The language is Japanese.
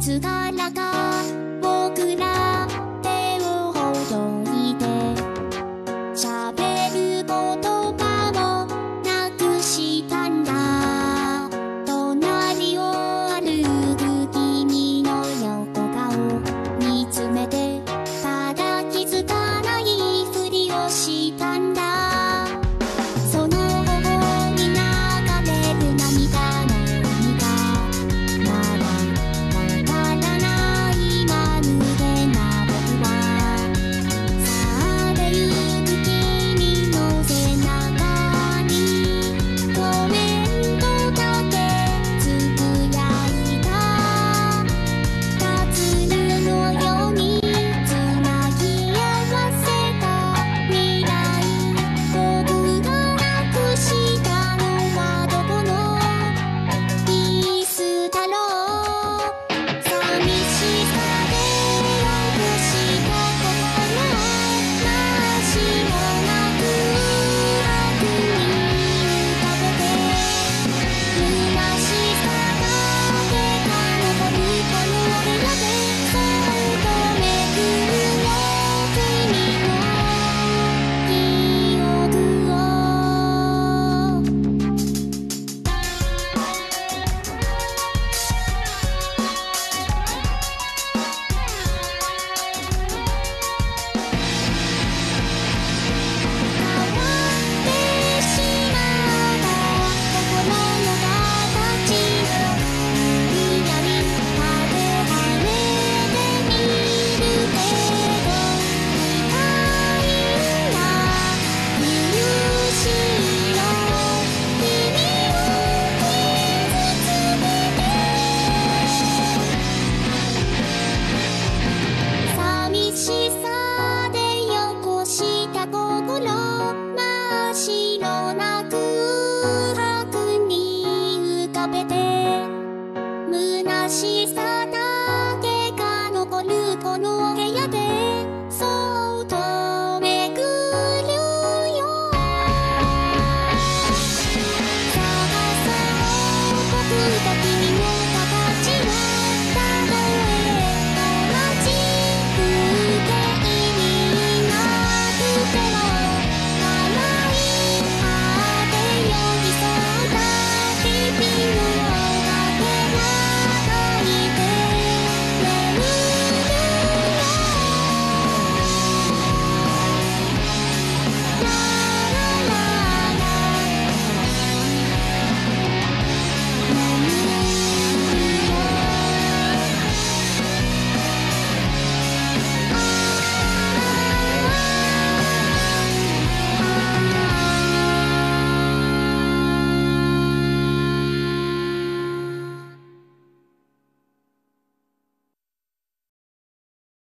つからか